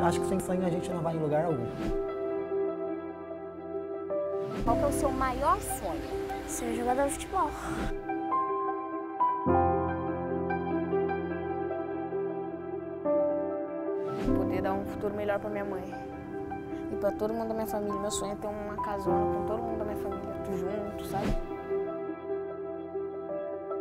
Acho que sem sonho a gente não vai em lugar algum. Qual é o seu maior sonho? Ser jogador de futebol. Poder dar um futuro melhor para minha mãe. E para todo mundo da minha família. Meu sonho é ter uma casona com todo mundo da minha família, tudo junto, sabe?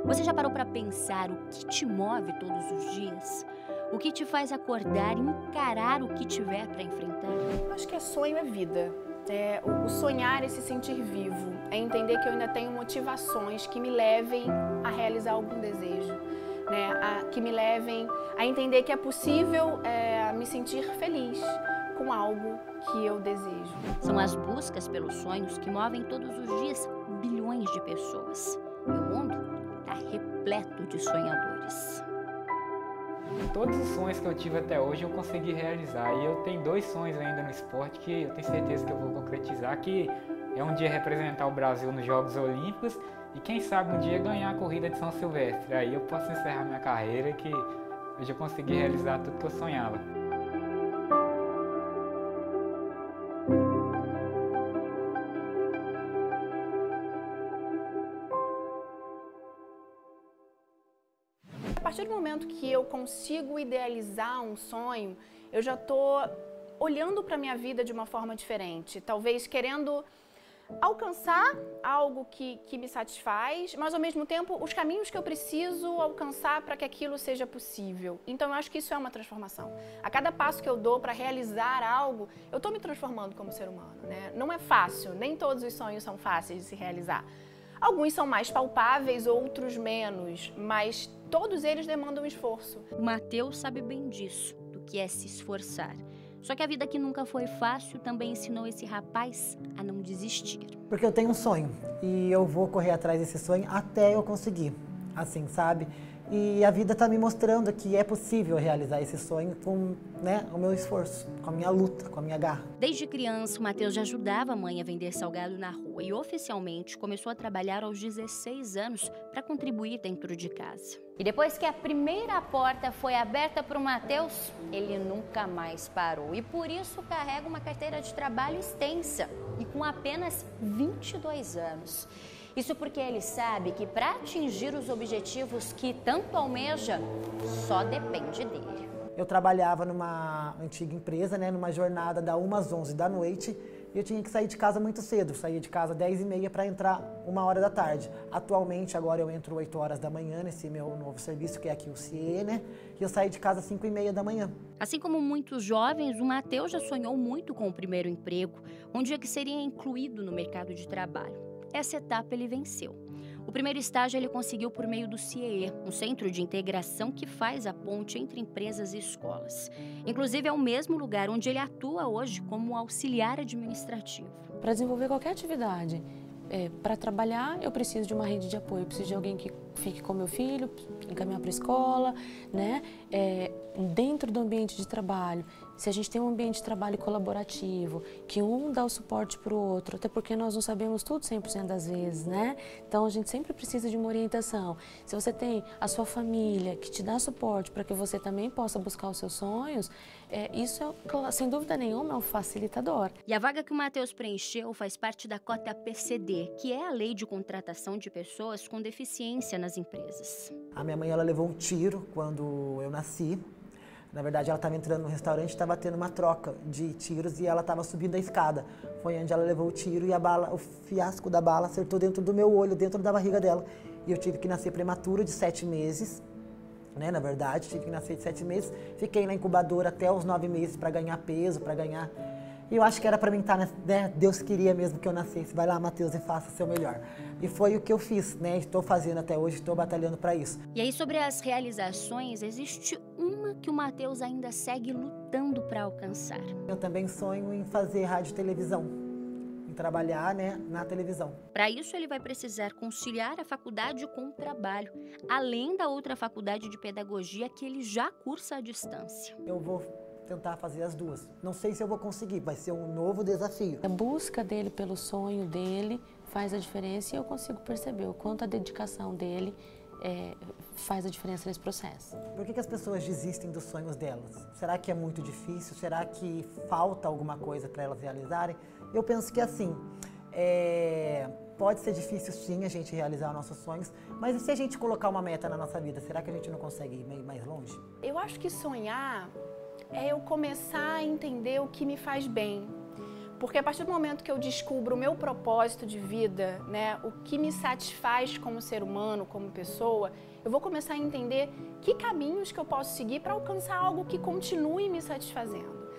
Você já parou para pensar o que te move todos os dias? O que te faz acordar e encarar o que tiver para enfrentar? Eu acho que é sonho é vida. É, o sonhar é se sentir vivo, é entender que eu ainda tenho motivações que me levem a realizar algum desejo, né? a, que me levem a entender que é possível é, me sentir feliz com algo que eu desejo. São as buscas pelos sonhos que movem todos os dias bilhões de pessoas. E o mundo está repleto de sonhadores. Todos os sonhos que eu tive até hoje eu consegui realizar. E eu tenho dois sonhos ainda no esporte que eu tenho certeza que eu vou concretizar, que é um dia representar o Brasil nos Jogos Olímpicos e quem sabe um dia ganhar a corrida de São Silvestre. Aí eu posso encerrar minha carreira que eu já consegui realizar tudo que eu sonhava. Momento que eu consigo idealizar um sonho, eu já estou olhando para a minha vida de uma forma diferente. Talvez querendo alcançar algo que, que me satisfaz, mas ao mesmo tempo os caminhos que eu preciso alcançar para que aquilo seja possível. Então eu acho que isso é uma transformação. A cada passo que eu dou para realizar algo, eu estou me transformando como ser humano. Né? Não é fácil, nem todos os sonhos são fáceis de se realizar. Alguns são mais palpáveis, outros menos, mas todos eles demandam esforço. O Mateus sabe bem disso, do que é se esforçar. Só que a vida que nunca foi fácil também ensinou esse rapaz a não desistir. Porque eu tenho um sonho e eu vou correr atrás desse sonho até eu conseguir, assim, sabe? E a vida está me mostrando que é possível realizar esse sonho com né, o meu esforço, com a minha luta, com a minha garra. Desde criança, o Matheus já ajudava a mãe a vender salgado na rua e oficialmente começou a trabalhar aos 16 anos para contribuir dentro de casa. E depois que a primeira porta foi aberta para o Matheus, ele nunca mais parou. E por isso carrega uma carteira de trabalho extensa e com apenas 22 anos. Isso porque ele sabe que para atingir os objetivos que tanto almeja, só depende dele. Eu trabalhava numa antiga empresa, né, numa jornada da 1 às 11 da noite, e eu tinha que sair de casa muito cedo. Saía de casa às 10 e meia para entrar uma hora da tarde. Atualmente, agora eu entro 8 horas da manhã nesse meu novo serviço, que é aqui o CIE, né? E eu saí de casa às 5 e meia da manhã. Assim como muitos jovens, o Matheus já sonhou muito com o primeiro emprego, um dia que seria incluído no mercado de trabalho. Essa etapa ele venceu. O primeiro estágio ele conseguiu por meio do CIE, um centro de integração que faz a ponte entre empresas e escolas. Inclusive, é o mesmo lugar onde ele atua hoje como auxiliar administrativo. Para desenvolver qualquer atividade, é, para trabalhar, eu preciso de uma rede de apoio, eu preciso de alguém que fique com meu filho, encaminhar para a escola, né? É, dentro do ambiente de trabalho, se a gente tem um ambiente de trabalho colaborativo, que um dá o suporte para o outro, até porque nós não sabemos tudo 100% das vezes, né? Então a gente sempre precisa de uma orientação. Se você tem a sua família que te dá suporte para que você também possa buscar os seus sonhos, é, isso é, sem dúvida nenhuma é um facilitador. E a vaga que o Matheus preencheu faz parte da cota PCD, que é a lei de contratação de pessoas com deficiência nas empresas. A minha mãe ela levou um tiro quando eu nasci. Na verdade, ela estava entrando no restaurante, estava tendo uma troca de tiros e ela estava subindo a escada. Foi onde ela levou o tiro e a bala, o fiasco da bala acertou dentro do meu olho, dentro da barriga dela. E eu tive que nascer prematuro de sete meses, né? Na verdade, tive que nascer de sete meses. Fiquei na incubadora até os nove meses para ganhar peso, para ganhar e eu acho que era para mim estar, tá, né? Deus queria mesmo que eu nascesse. Vai lá, Mateus, e faça o seu melhor. E foi o que eu fiz, né? Estou fazendo até hoje, estou batalhando para isso. E aí, sobre as realizações, existe uma que o Mateus ainda segue lutando para alcançar. Eu também sonho em fazer rádio e televisão em trabalhar né, na televisão. Para isso, ele vai precisar conciliar a faculdade com o trabalho, além da outra faculdade de pedagogia que ele já cursa à distância. Eu vou tentar fazer as duas. Não sei se eu vou conseguir, vai ser um novo desafio. A busca dele pelo sonho dele faz a diferença e eu consigo perceber o quanto a dedicação dele é, faz a diferença nesse processo. Por que, que as pessoas desistem dos sonhos delas? Será que é muito difícil? Será que falta alguma coisa para elas realizarem? Eu penso que assim, é, pode ser difícil sim a gente realizar os nossos sonhos, mas e se a gente colocar uma meta na nossa vida, será que a gente não consegue ir mais longe? Eu acho que sonhar é eu começar a entender o que me faz bem. Porque a partir do momento que eu descubro o meu propósito de vida, né, o que me satisfaz como ser humano, como pessoa, eu vou começar a entender que caminhos que eu posso seguir para alcançar algo que continue me satisfazendo.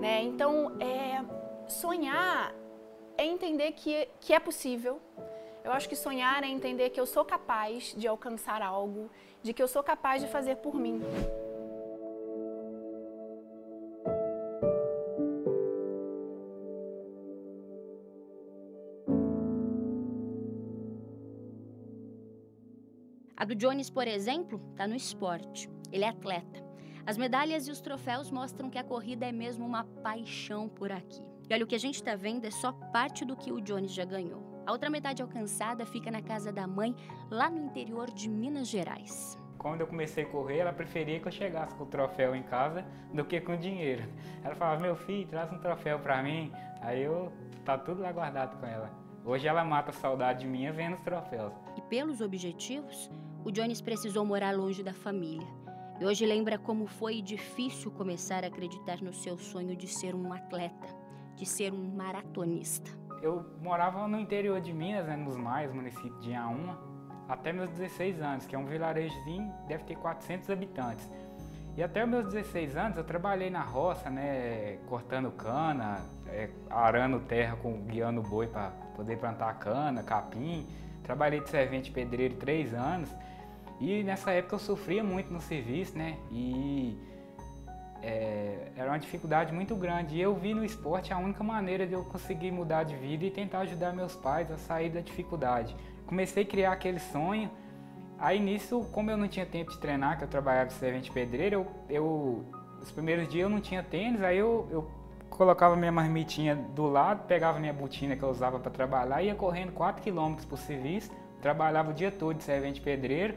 Né? Então, é, sonhar é entender que, que é possível. Eu acho que sonhar é entender que eu sou capaz de alcançar algo, de que eu sou capaz de fazer por mim. A do Jones, por exemplo, está no esporte. Ele é atleta. As medalhas e os troféus mostram que a corrida é mesmo uma paixão por aqui. E olha, o que a gente está vendo é só parte do que o Jones já ganhou. A outra metade alcançada fica na casa da mãe, lá no interior de Minas Gerais. Quando eu comecei a correr, ela preferia que eu chegasse com o troféu em casa do que com dinheiro. Ela falava, meu filho, traz um troféu para mim. Aí eu, tá tudo lá guardado com ela. Hoje ela mata a saudade minha vendo os troféus. E pelos objetivos, o Jones precisou morar longe da família. E hoje lembra como foi difícil começar a acreditar no seu sonho de ser um atleta, de ser um maratonista. Eu morava no interior de Minas, né, nos mais, município de Inhaúma, até meus 16 anos, que é um vilarejozinho, deve ter 400 habitantes. E até meus 16 anos eu trabalhei na roça, né, cortando cana, é, arando terra, com, guiando boi para poder plantar cana, capim. Trabalhei de servente pedreiro três anos. E nessa época eu sofria muito no serviço, né? E é, era uma dificuldade muito grande. E eu vi no esporte a única maneira de eu conseguir mudar de vida e tentar ajudar meus pais a sair da dificuldade. Comecei a criar aquele sonho. Aí nisso, como eu não tinha tempo de treinar, que eu trabalhava de servente pedreiro, eu, eu, os primeiros dias eu não tinha tênis, aí eu, eu colocava minha marmitinha do lado, pegava minha botina que eu usava para trabalhar, ia correndo 4 km por serviço, trabalhava o dia todo de servente pedreiro,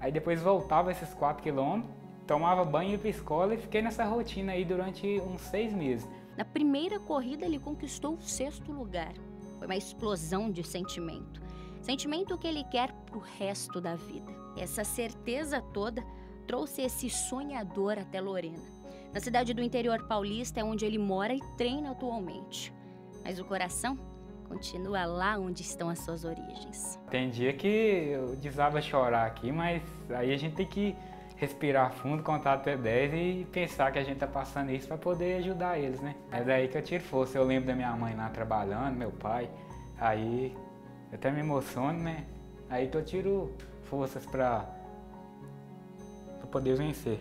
Aí depois voltava esses 4 quilômetros, tomava banho ia pra escola e fiquei nessa rotina aí durante uns seis meses. Na primeira corrida ele conquistou o sexto lugar. Foi uma explosão de sentimento. Sentimento que ele quer pro resto da vida. Essa certeza toda trouxe esse sonhador até Lorena. Na cidade do interior paulista é onde ele mora e treina atualmente. Mas o coração continua lá onde estão as suas origens. Tem dia que eu desaba chorar aqui, mas aí a gente tem que respirar fundo, contar até 10 e pensar que a gente tá passando isso para poder ajudar eles, né? É daí que eu tiro força. Eu lembro da minha mãe lá trabalhando, meu pai, aí eu até me emociono, né? Aí que eu tiro forças para poder vencer.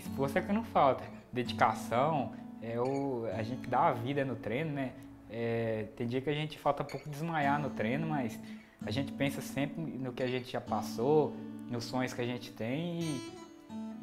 Esforço é que não falta. Dedicação, é o, a gente dá a vida no treino, né? É, tem dia que a gente falta um pouco desmaiar no treino, mas a gente pensa sempre no que a gente já passou, nos sonhos que a gente tem e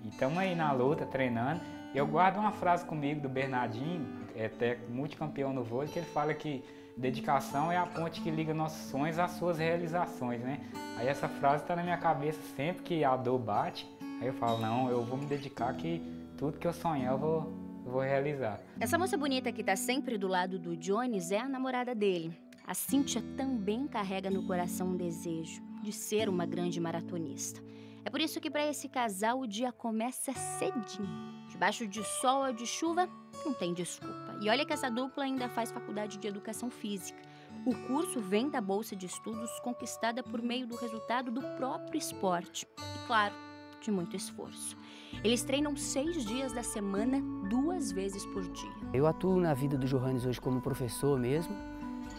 estamos aí na luta, treinando. Eu guardo uma frase comigo do Bernardinho, é até multicampeão no vôlei, que ele fala que dedicação é a ponte que liga nossos sonhos às suas realizações, né? Aí essa frase está na minha cabeça sempre que a dor bate. Aí eu falo, não, eu vou me dedicar que tudo que eu sonhar eu vou, eu vou realizar. Essa moça bonita que está sempre do lado do Jones é a namorada dele. A Cíntia também carrega no coração um desejo de ser uma grande maratonista. É por isso que para esse casal o dia começa cedinho. Debaixo de sol ou de chuva, não tem desculpa. E olha que essa dupla ainda faz faculdade de educação física. O curso vem da bolsa de estudos conquistada por meio do resultado do próprio esporte. E claro, de muito esforço. Eles treinam seis dias da semana, duas vezes por dia. Eu atuo na vida do Johannes hoje como professor mesmo,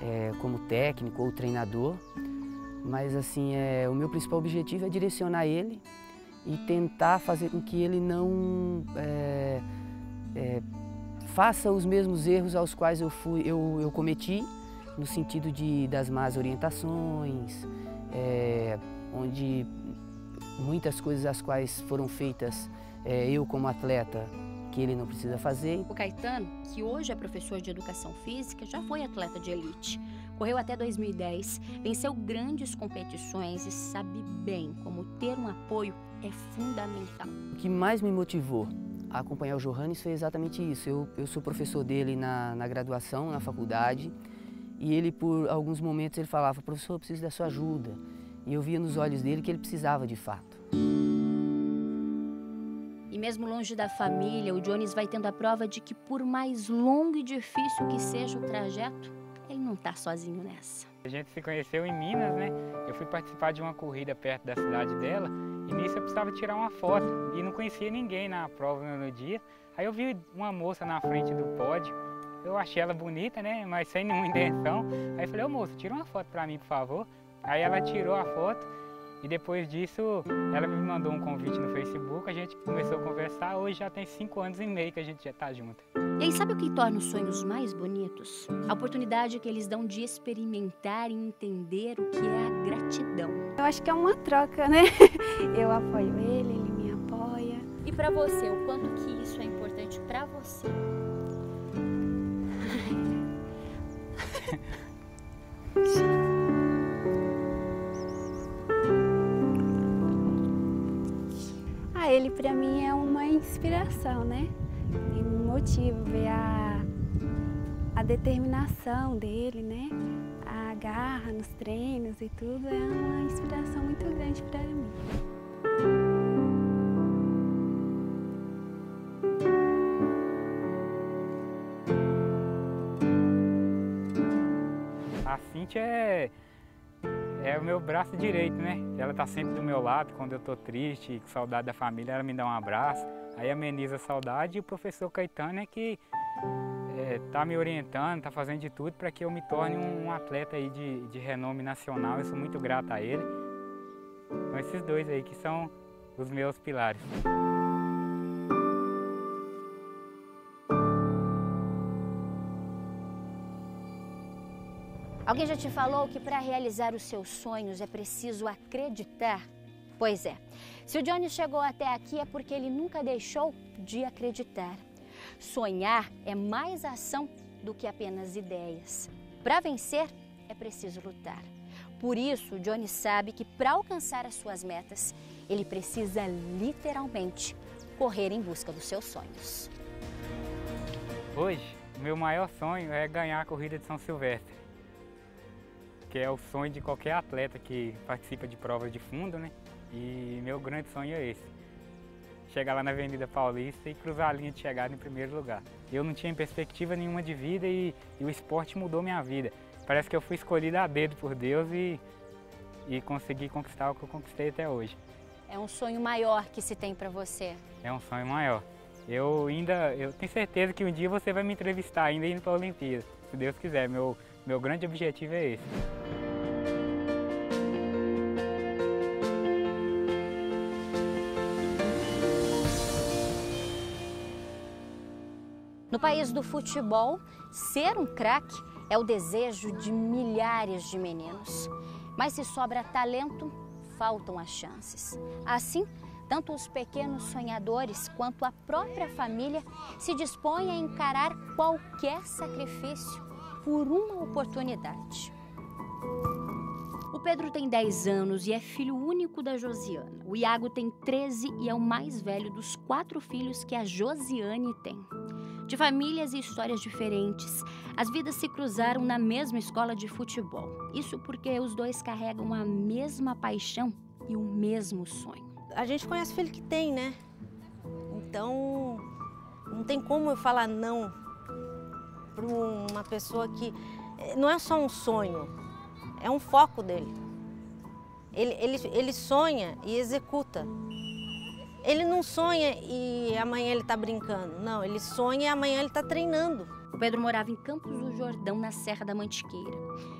é, como técnico ou treinador, mas assim, é, o meu principal objetivo é direcionar ele e tentar fazer com que ele não é, é, faça os mesmos erros aos quais eu, fui, eu, eu cometi, no sentido de, das más orientações, é, onde muitas coisas as quais foram feitas é, eu como atleta, que ele não precisa fazer. O Caetano, que hoje é professor de educação física, já foi atleta de elite. Correu até 2010, venceu grandes competições e sabe bem como ter um apoio é fundamental. O que mais me motivou a acompanhar o Johannes foi exatamente isso. Eu, eu sou professor dele na, na graduação, na faculdade, e ele, por alguns momentos, ele falava, professor, eu preciso da sua ajuda. E eu via nos olhos dele que ele precisava de fato. E mesmo longe da família, o Jones vai tendo a prova de que, por mais longo e difícil que seja o trajeto, ele não está sozinho nessa. A gente se conheceu em Minas, né? Eu fui participar de uma corrida perto da cidade dela e nisso eu precisava tirar uma foto e não conhecia ninguém na prova no dia. Aí eu vi uma moça na frente do pódio, eu achei ela bonita, né? Mas sem nenhuma intenção. Aí eu falei, ô moça, tira uma foto para mim, por favor. Aí ela tirou a foto e depois disso, ela me mandou um convite no Facebook, a gente começou a conversar. Hoje já tem cinco anos e meio que a gente já está junto. E aí, sabe o que torna os sonhos mais bonitos? A oportunidade que eles dão de experimentar e entender o que é a gratidão. Eu acho que é uma troca, né? Eu apoio ele, ele me apoia. E para você, o quanto que isso é importante para você? Ah, para mim é uma inspiração, né? Tem um motivo ver a, a determinação dele, né? A garra nos treinos e tudo é uma inspiração muito grande para mim. A Cintia é, é o meu braço direito, né? Ela tá sempre do meu lado quando eu tô triste, com saudade da família, ela me dá um abraço. Aí ameniza a saudade e o professor Caetano é que é, tá me orientando, tá fazendo de tudo para que eu me torne um, um atleta aí de, de renome nacional. Eu sou muito grato a ele. São esses dois aí que são os meus pilares. Alguém já te falou que para realizar os seus sonhos é preciso acreditar? Pois é. Se o Johnny chegou até aqui é porque ele nunca deixou de acreditar. Sonhar é mais ação do que apenas ideias. Para vencer, é preciso lutar. Por isso, o Johnny sabe que para alcançar as suas metas, ele precisa literalmente correr em busca dos seus sonhos. Hoje, meu maior sonho é ganhar a corrida de São Silvestre, que é o sonho de qualquer atleta que participa de provas de fundo, né? E meu grande sonho é esse. Chegar lá na Avenida Paulista e cruzar a linha de chegada em primeiro lugar. Eu não tinha perspectiva nenhuma de vida e, e o esporte mudou minha vida. Parece que eu fui escolhido a dedo por Deus e, e consegui conquistar o que eu conquistei até hoje. É um sonho maior que se tem para você. É um sonho maior. Eu ainda, eu tenho certeza que um dia você vai me entrevistar ainda indo para a Olimpíada, se Deus quiser. Meu, meu grande objetivo é esse. No país do futebol, ser um craque é o desejo de milhares de meninos. Mas se sobra talento, faltam as chances. Assim, tanto os pequenos sonhadores quanto a própria família se dispõem a encarar qualquer sacrifício por uma oportunidade. O Pedro tem 10 anos e é filho único da Josiana. O Iago tem 13 e é o mais velho dos quatro filhos que a Josiane tem. De famílias e histórias diferentes, as vidas se cruzaram na mesma escola de futebol. Isso porque os dois carregam a mesma paixão e o mesmo sonho. A gente conhece o filho que tem, né? Então, não tem como eu falar não para uma pessoa que não é só um sonho, é um foco dele. Ele, ele, ele sonha e executa. Ele não sonha e amanhã ele está brincando. Não, ele sonha e amanhã ele está treinando. O Pedro morava em Campos do Jordão, na Serra da Mantiqueira.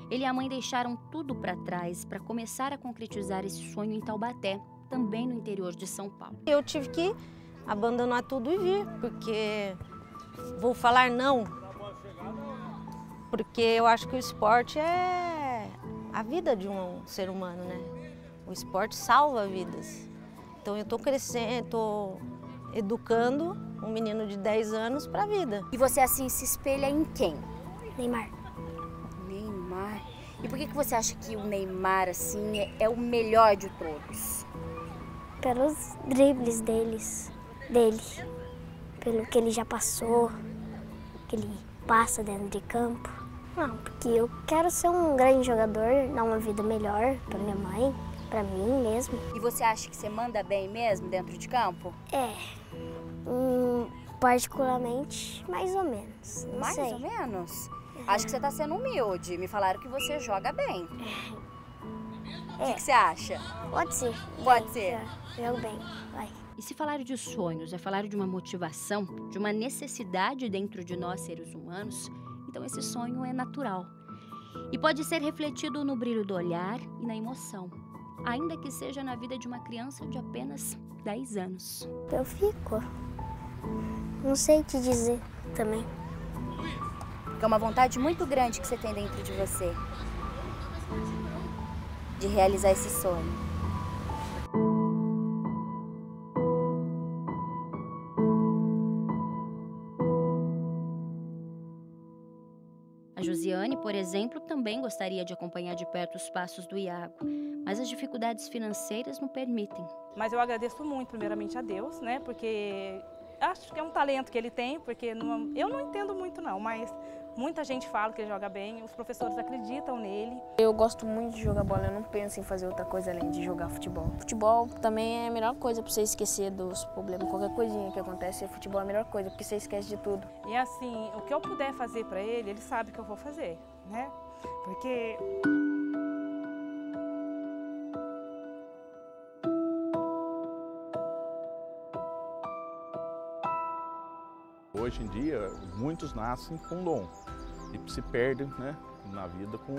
Ele e a mãe deixaram tudo para trás para começar a concretizar esse sonho em Taubaté, também no interior de São Paulo. Eu tive que abandonar tudo e vir, porque vou falar não. Porque eu acho que o esporte é a vida de um ser humano, né? O esporte salva vidas. Então eu estou crescendo, estou educando um menino de 10 anos para a vida. E você assim se espelha em quem? Neymar. Neymar. E por que, que você acha que o Neymar assim é, é o melhor de todos? Pelos dribles deles, dele. Pelo que ele já passou, que ele passa dentro de campo. Não, porque eu quero ser um grande jogador, dar uma vida melhor para minha mãe, para mim mesmo. E você acha que você manda bem mesmo dentro de campo? É, hum, particularmente, mais ou menos. Não Mais sei. ou menos? Acho que você tá sendo humilde. Me falaram que você joga bem. O que, que você acha? Pode ser. Pode Bem, ser. Jogo bem, vai. E se falar de sonhos é falar de uma motivação, de uma necessidade dentro de nós seres humanos, então esse sonho é natural. E pode ser refletido no brilho do olhar e na emoção, ainda que seja na vida de uma criança de apenas 10 anos. Eu fico. Não sei te dizer também. É uma vontade muito grande que você tem dentro de você. De realizar esse sonho. Por exemplo, também gostaria de acompanhar de perto os passos do Iago, mas as dificuldades financeiras não permitem. Mas eu agradeço muito, primeiramente, a Deus, né? Porque acho que é um talento que ele tem, porque não- eu não entendo muito não, mas muita gente fala que ele joga bem, os professores acreditam nele. Eu gosto muito de jogar bola, eu não penso em fazer outra coisa além de jogar futebol. Futebol também é a melhor coisa para você esquecer dos problemas, qualquer coisinha que acontece, futebol é a melhor coisa, porque você esquece de tudo. E assim, o que eu puder fazer para ele, ele sabe que eu vou fazer, né? Porque Hoje em dia, muitos nascem com dom e se perdem né, na vida com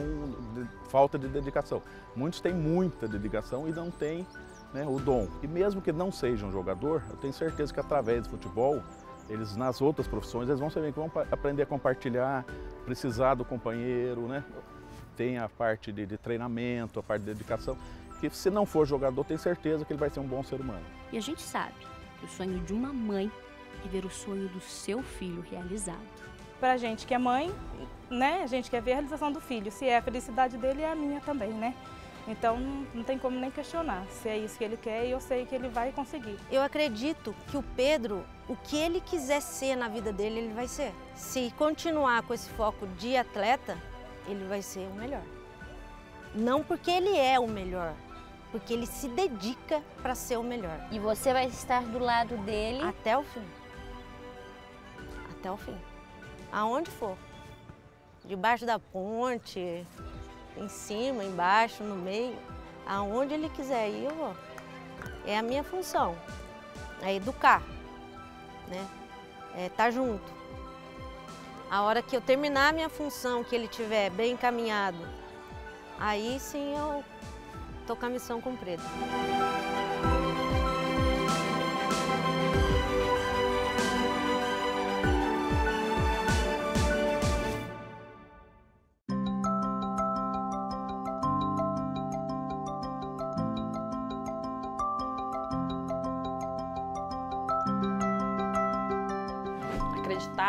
falta de dedicação. Muitos têm muita dedicação e não têm né, o dom. E mesmo que não seja um jogador, eu tenho certeza que através do futebol, eles nas outras profissões, eles vão saber que vão aprender a compartilhar, precisar do companheiro, né? Tem a parte de, de treinamento, a parte de dedicação, que se não for jogador, tenho certeza que ele vai ser um bom ser humano. E a gente sabe que o sonho de uma mãe é ver o sonho do seu filho realizado. pra gente que é mãe, né? A gente quer ver a realização do filho. Se é a felicidade dele, é a minha também, né? Então não, não tem como nem questionar se é isso que ele quer e eu sei que ele vai conseguir. Eu acredito que o Pedro, o que ele quiser ser na vida dele, ele vai ser. Se continuar com esse foco de atleta, ele vai ser o melhor. Não porque ele é o melhor, porque ele se dedica para ser o melhor. E você vai estar do lado dele Até o fim. Até o fim. Aonde for. Debaixo da ponte, em cima, embaixo, no meio. Aonde ele quiser ir, eu vou. É a minha função. É educar. Né? É estar junto. A hora que eu terminar a minha função, que ele tiver bem encaminhado, aí sim eu tô com a missão cumprida.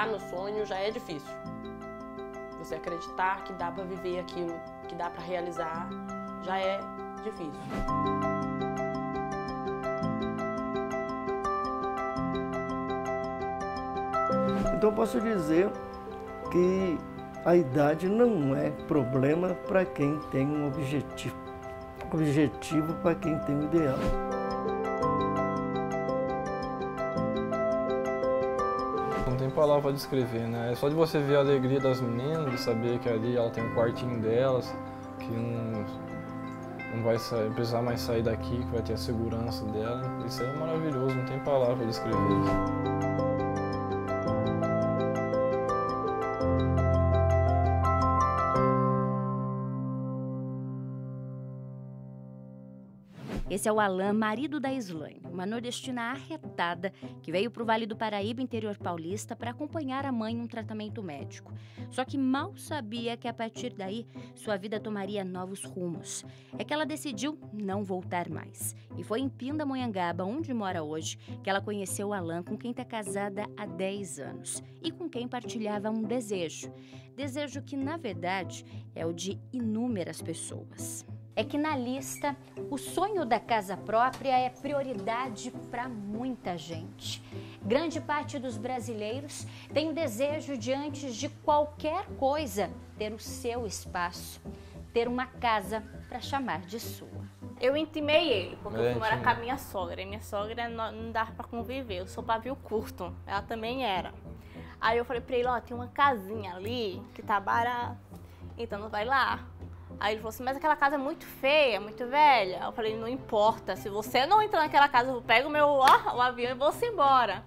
Acreditar no sonho já é difícil. Você acreditar que dá para viver aquilo, que dá para realizar, já é difícil. Então posso dizer que a idade não é problema para quem tem um objetivo. Objetivo para quem tem um ideal. Palavra para descrever, né? É só de você ver a alegria das meninas, de saber que ali ela tem um quartinho delas, que não, não vai sair- precisar mais sair daqui, que vai ter a segurança dela. Isso é maravilhoso, não tem palavra para descrever Esse é o Alain, marido da Islane, uma nordestina arretada que veio para o Vale do Paraíba, interior paulista, para acompanhar a mãe em um tratamento médico. Só que mal sabia que a partir daí sua vida tomaria novos rumos. É que ela decidiu não voltar mais. E foi em Pindamonhangaba, onde mora hoje, que ela conheceu o Alain, com quem está casada há 10 anos e com quem partilhava um desejo. Desejo que, na verdade, é o de inúmeras pessoas é que na lista o sonho da casa própria é prioridade para muita gente. Grande parte dos brasileiros tem o desejo de, antes de qualquer coisa, ter o seu espaço, ter uma casa para chamar de sua. Eu intimei ele, porque eu fui morar com a minha sogra. E minha sogra não, não dava para conviver, eu sou pavio curto. Ela também era. Aí eu falei pra ele, ó, tem uma casinha ali que tá barata, então não vai lá. Aí ele falou assim, mas aquela casa é muito feia, muito velha. Eu falei, não importa, se você não entrar naquela casa, eu pego o meu ó, o avião e vou-se embora.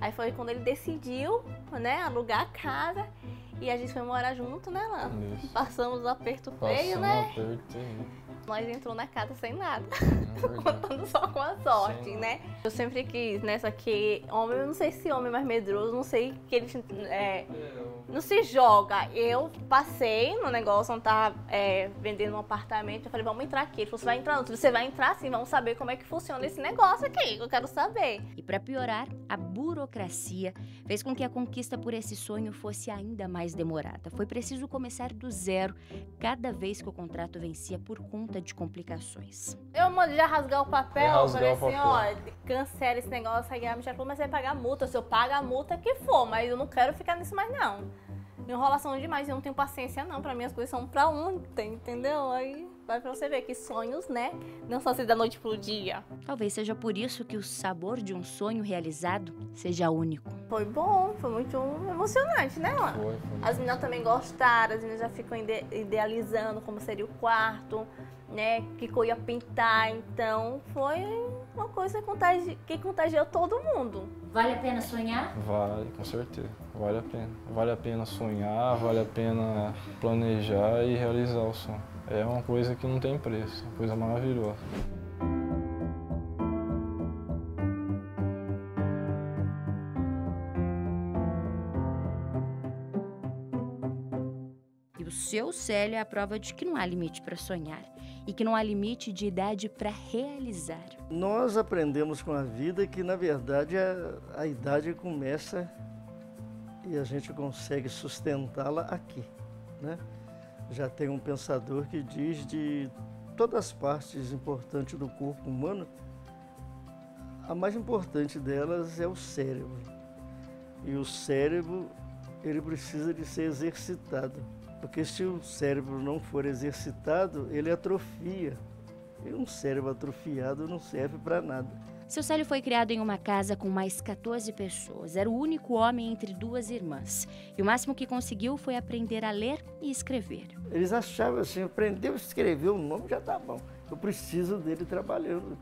Aí foi quando ele decidiu, né, alugar a casa e a gente foi morar junto, né, lá. Passamos o aperto feio, né? Aperto, Nós entrou na casa sem nada, é contando só com a sorte, Sim. né? Eu sempre quis, né, só que homem, eu não sei se homem é mais medroso, não sei que ele é, não se joga. Eu passei no negócio onde tava é, vendendo um apartamento. Eu falei, vamos entrar aqui. Ele falou, você vai entrar? Você vai entrar sim, vamos saber como é que funciona esse negócio aqui. Eu quero saber. E para piorar, a burocracia fez com que a conquista por esse sonho fosse ainda mais demorada. Foi preciso começar do zero cada vez que o contrato vencia por conta de complicações. Eu mandei já rasgar o papel, eu falei assim, ó, cancela esse negócio. Aí a Michelle falou, mas vai pagar multa. Se eu pago a multa que for, mas eu não quero ficar nisso mais não enrolação demais, eu não tenho paciência não, pra mim as coisas são pra ontem, entendeu? Aí vai pra você ver que sonhos, né, não só ser da noite pro dia. Talvez seja por isso que o sabor de um sonho realizado seja único. Foi bom, foi muito emocionante, né, Ana? Foi, foi. As meninas também gostaram, as meninas já ficam ide idealizando como seria o quarto, né, que eu ia pintar, então foi uma coisa contagi que contagiou todo mundo. Vale a pena sonhar? Vale, com certeza. Vale a pena. Vale a pena sonhar, vale a pena planejar e realizar o sonho. É uma coisa que não tem preço, uma coisa maravilhosa. E o seu Célio é a prova de que não há limite para sonhar e que não há limite de idade para realizar. Nós aprendemos com a vida que, na verdade, a, a idade começa e a gente consegue sustentá-la aqui. Né? Já tem um pensador que diz de todas as partes importantes do corpo humano, a mais importante delas é o cérebro. E o cérebro, ele precisa de ser exercitado. Porque se o cérebro não for exercitado, ele atrofia. E um cérebro atrofiado não serve para nada. Seu Célio foi criado em uma casa com mais 14 pessoas. Era o único homem entre duas irmãs. E o máximo que conseguiu foi aprender a ler e escrever. Eles achavam assim, aprendeu a escrever o nome já tá bom. Eu preciso dele trabalhando.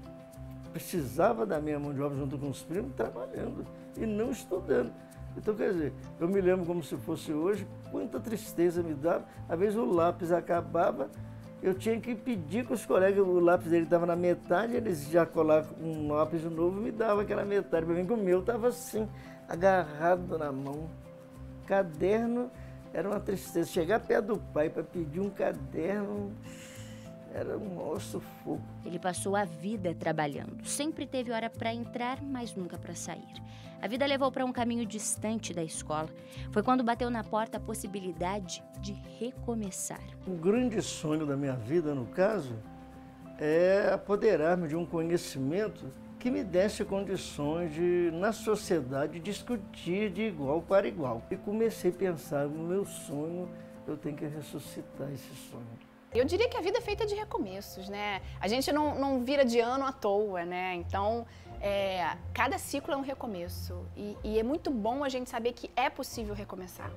Precisava da minha mão de obra junto com os primos trabalhando e não estudando. Então, quer dizer, eu me lembro como se fosse hoje, quanta tristeza me dava. Às vezes o lápis acabava, eu tinha que pedir com os colegas, o lápis dele estava na metade, eles já colavam um lápis novo e me davam aquela metade para mim, o meu estava assim, agarrado na mão. Caderno era uma tristeza. Chegar perto do pai para pedir um caderno era um maior sufoco. Ele passou a vida trabalhando. Sempre teve hora para entrar, mas nunca para sair. A vida levou para um caminho distante da escola. Foi quando bateu na porta a possibilidade de recomeçar. O grande sonho da minha vida, no caso, é apoderar-me de um conhecimento que me desse condições de, na sociedade, discutir de igual para igual. E comecei a pensar no meu sonho, eu tenho que ressuscitar esse sonho. Eu diria que a vida é feita de recomeços, né? A gente não, não vira de ano à toa, né? Então, é, cada ciclo é um recomeço. E, e, é muito bom a gente saber que é possível recomeçar.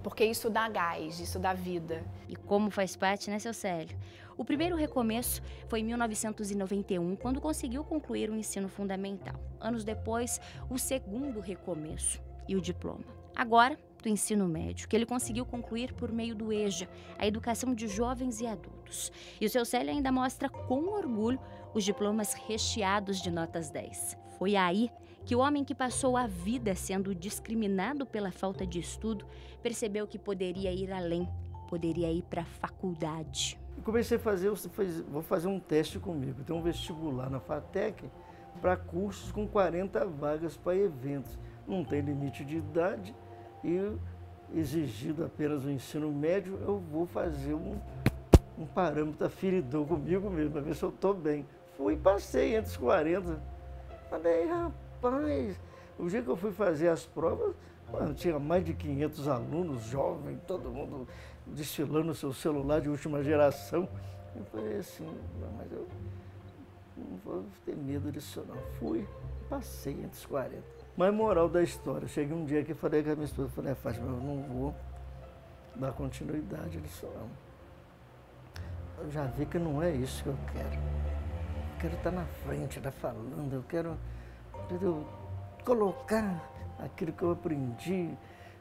Porque isso dá gás, isso dá vida. E como faz parte, né, seu Célio? O primeiro recomeço foi em 1991, quando conseguiu concluir o ensino fundamental. Anos depois, o segundo recomeço e o diploma. Agora, do ensino médio, que ele conseguiu concluir por meio do EJA, a educação de jovens e adultos. E o seu Célio ainda mostra com orgulho os diplomas recheados de notas 10. Foi aí que o homem que passou a vida sendo discriminado pela falta de estudo percebeu que poderia ir além, poderia ir para a faculdade. comecei a fazer, vou fazer um teste comigo. Tem um vestibular na FATEC para cursos com 40 vagas para eventos. Não tem limite de idade e exigido apenas o ensino médio, eu vou fazer um, um parâmetro aferidor comigo mesmo, para ver se eu estou bem. Fui passei entre os 40. Falei, rapaz, o dia que eu fui fazer as provas, mano, tinha mais de 500 alunos, jovens, todo mundo desfilando seu celular de última geração. Eu falei assim, mas eu não vou ter medo disso não. Fui, passei entre os 40. Mas moral da história, cheguei um dia que falei com a minha esposa, falei, é, Fátima, eu não vou dar continuidade nisso não. Eu já vi que não é isso que eu quero. Quero estar na frente, estar falando, eu quero entendeu? colocar aquilo que eu aprendi,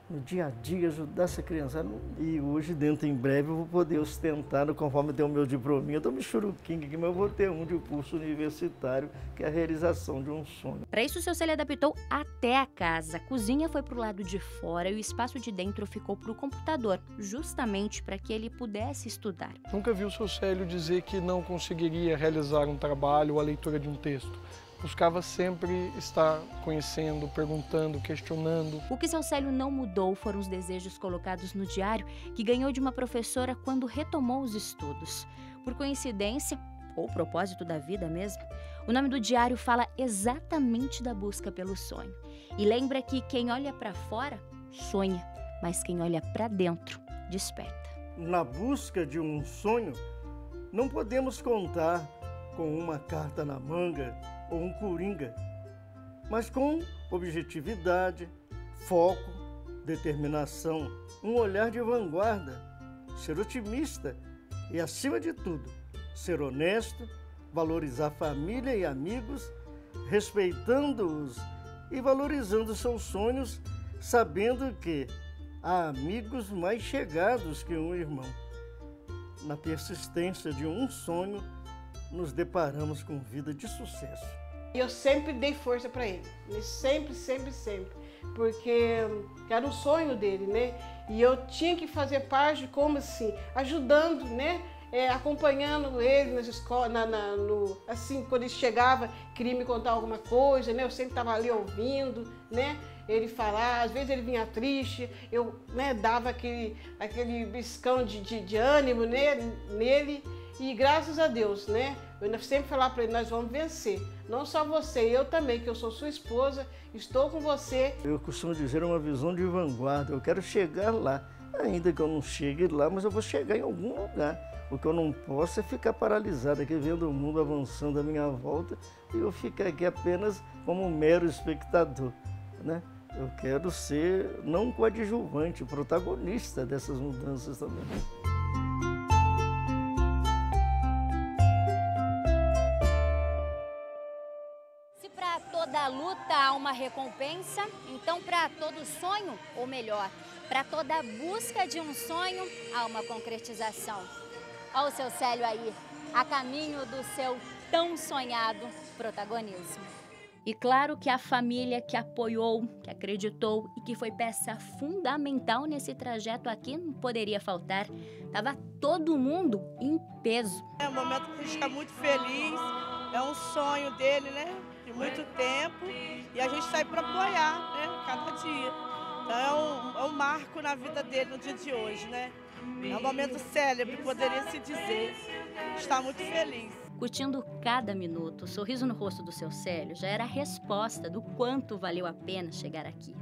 no dia a dia, ajudar essa criança. E hoje, dentro em breve, eu vou poder ostentar, conforme eu tenho o meu diploma. Eu estou me churuquinho aqui, mas eu vou ter um de curso universitário, que é a realização de um sonho. Para isso, o seu Célio adaptou até a casa. A cozinha foi para o lado de fora e o espaço de dentro ficou para o computador, justamente para que ele pudesse estudar. Nunca vi o seu Célio dizer que não conseguiria realizar um trabalho ou a leitura de um texto buscava sempre estar conhecendo, perguntando, questionando. O que seu Célio não mudou foram os desejos colocados no diário que ganhou de uma professora quando retomou os estudos. Por coincidência, ou propósito da vida mesmo, o nome do diário fala exatamente da busca pelo sonho. E lembra que quem olha para fora sonha, mas quem olha para dentro desperta. Na busca de um sonho, não podemos contar com uma carta na manga ou um coringa, mas com objetividade, foco, determinação, um olhar de vanguarda, ser otimista e, acima de tudo, ser honesto, valorizar família e amigos, respeitando-os e valorizando seus sonhos, sabendo que há amigos mais chegados que um irmão. Na persistência de um sonho, nos deparamos com vida de sucesso. Eu sempre dei força para ele, sempre, sempre, sempre, porque era um sonho dele, né? E eu tinha que fazer parte, como assim, ajudando, né? É, acompanhando ele nas escolas, na, na, no, assim, quando ele chegava, queria me contar alguma coisa, né? Eu sempre estava ali ouvindo, né? Ele falar, às vezes ele vinha triste, eu né, dava aquele, aquele biscão de, de, de ânimo né, nele. E graças a Deus, né? Eu sempre falar para ele, nós vamos vencer. Não só você, eu também, que eu sou sua esposa, estou com você. Eu costumo dizer uma visão de vanguarda. Eu quero chegar lá. Ainda que eu não chegue lá, mas eu vou chegar em algum lugar. O que eu não posso é ficar paralisado aqui vendo o mundo avançando à minha volta e eu ficar aqui apenas como um mero espectador, né? Eu quero ser não coadjuvante, protagonista dessas mudanças também. Toda luta há uma recompensa, então para todo sonho, ou melhor, para toda busca de um sonho, há uma concretização. Olha o seu Célio aí, a caminho do seu tão sonhado protagonismo. E claro que a família que apoiou, que acreditou e que foi peça fundamental nesse trajeto aqui não poderia faltar. Tava todo mundo em peso. É um momento que a gente está muito feliz, é um sonho dele, né? Muito tempo e a gente sai para apoiar, né, cada dia. Então é um, é um marco na vida dele no dia de hoje, né? É um momento célebre, poderia se dizer. Está muito feliz. Curtindo cada minuto, o sorriso no rosto do seu Célio já era a resposta do quanto valeu a pena chegar aqui.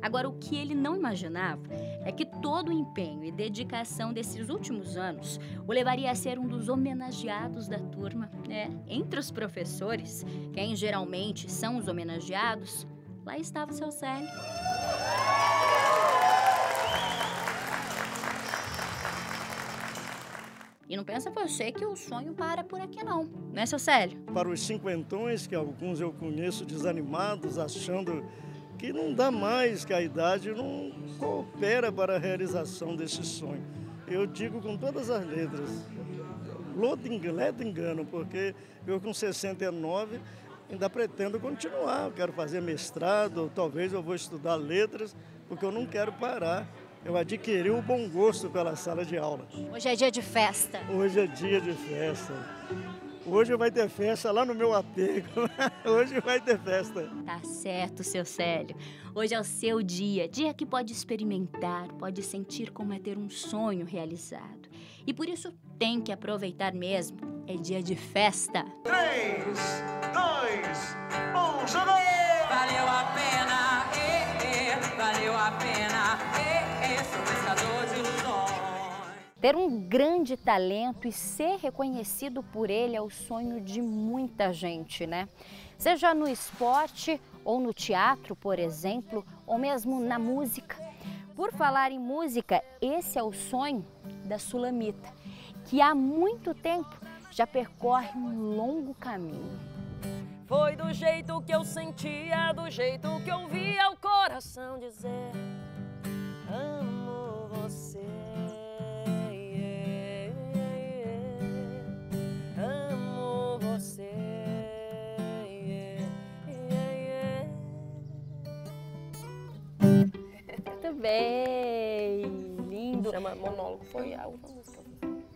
Agora, o que ele não imaginava é que todo o empenho e dedicação desses últimos anos o levaria a ser um dos homenageados da turma. É, entre os professores, quem geralmente são os homenageados, lá estava o seu Célio. E não pensa você que o sonho para por aqui não, né, seu Célio? Para os cinquentões, que alguns eu conheço desanimados, achando que não dá mais, que a idade não coopera para a realização desse sonho. Eu digo com todas as letras, ledo engano, porque eu com 69 ainda pretendo continuar. Eu quero fazer mestrado, talvez eu vou estudar letras, porque eu não quero parar. Eu adquiri o bom gosto pela sala de aula. Hoje é dia de festa. Hoje é dia de festa. Hoje vai ter festa lá no meu apego. Hoje vai ter festa. Tá certo, seu Célio. Hoje é o seu dia, dia que pode experimentar, pode sentir como é ter um sonho realizado. E por isso tem que aproveitar mesmo. É dia de festa. 3, 2, 1, jogou! Valeu a pena, eh, valeu a pena, eh, eh, sou pescador de ilusões. Ter um grande talento e ser reconhecido por ele é o sonho de muita gente, né? Seja no esporte ou no teatro, por exemplo, ou mesmo na música. Por falar em música, esse é o sonho da Sulamita, que há muito tempo já percorre um longo caminho. Foi do jeito que eu sentia, do jeito que eu via o coração dizer: Amo você. Amo você. Muito bem, lindo. Chama Monólogo, foi a última música.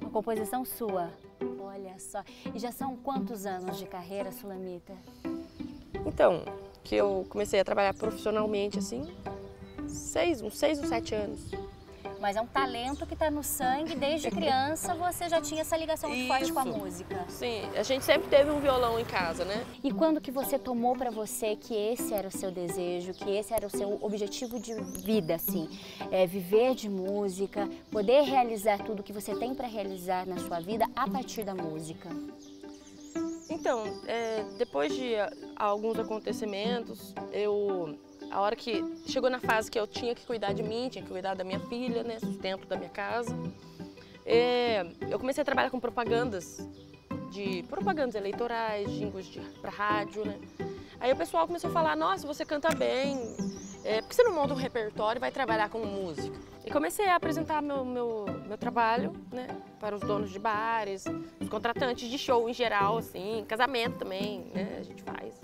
Uma composição sua. Olha só. E já são quantos anos de carreira, Sulamita? Então, que eu comecei a trabalhar profissionalmente, assim, seis, uns seis ou sete anos. Mas é um talento que está no sangue. Desde criança você já tinha essa ligação muito forte com a música. Sim, a gente sempre teve um violão em casa, né? E quando que você tomou para você que esse era o seu desejo, que esse era o seu objetivo de vida, assim, é viver de música, poder realizar tudo que você tem para realizar na sua vida a partir da música? Então, é, depois de a- alguns acontecimentos, eu a hora que chegou na fase que eu tinha que cuidar de mim, tinha que cuidar da minha filha, né, sustento da minha casa, é, eu comecei a trabalhar com propagandas de propagandas eleitorais, jingles para rádio, né? Aí o pessoal começou a falar: "Nossa, você canta bem. É, por que você não monta um repertório e vai trabalhar com música?" E comecei a apresentar meu, meu, meu trabalho, né, para os donos de bares, os contratantes de show em geral, assim, casamento também, né, a gente faz.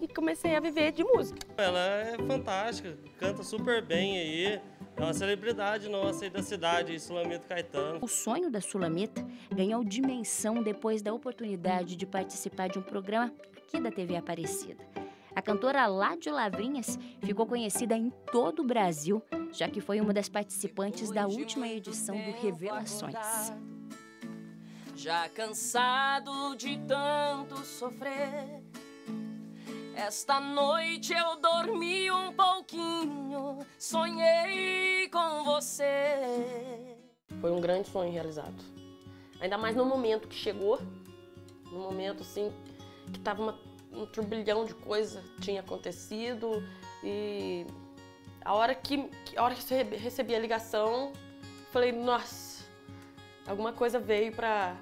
E comecei a viver de música. Ela é fantástica, canta super bem aí. É uma celebridade nossa aí da cidade, Sulamito Caetano. O sonho da Sulamita ganhou dimensão depois da oportunidade de participar de um programa aqui da TV Aparecida. A cantora Ládio Lavrinhas ficou conhecida em todo o Brasil, já que foi uma das participantes da última edição do Revelações. Já cansado de tanto sofrer, esta noite eu dormi um pouquinho, sonhei com você. Foi um grande sonho realizado. Ainda mais no momento que chegou, no momento assim que tava uma- um turbilhão de coisas tinha acontecido e a hora que a hora que recebi a ligação, falei, nossa, alguma coisa veio pra,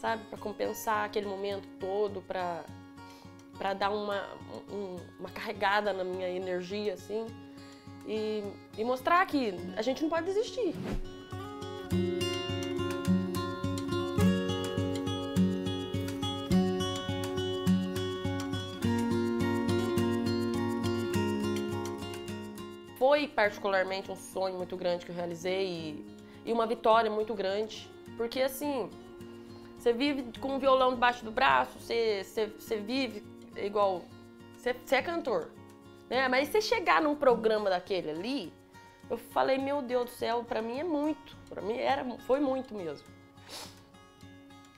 sabe, para compensar aquele momento todo, pra para dar uma, um- uma carregada na minha energia assim e, e mostrar que a gente não pode desistir. Foi particularmente um sonho muito grande que eu realizei e, e uma vitória muito grande, porque assim, você vive com um violão debaixo do braço, você, você, você vive igual. Você, você é cantor, né? Mas você chegar num programa daquele ali, eu falei, meu Deus do céu, pra mim é muito. Pra mim era, foi muito mesmo.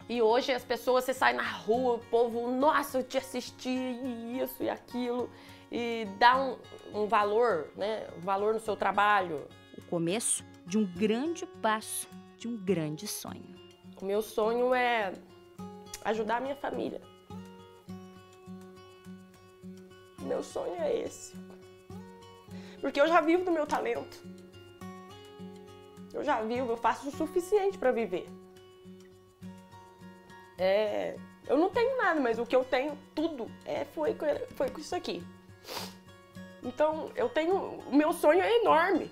E hoje as pessoas, você sai na rua, o povo, nossa, eu te assisti, e isso e aquilo, e dá um, um valor, né? Um valor no seu trabalho. O começo de um grande passo, de um grande sonho. O meu sonho é ajudar a minha família. Meu sonho é esse. Porque eu já vivo do meu talento. Eu já vivo, eu faço o suficiente para viver. É, eu não tenho nada, mas o que eu tenho, tudo, é, foi, foi com isso aqui. Então, eu tenho. O meu sonho é enorme.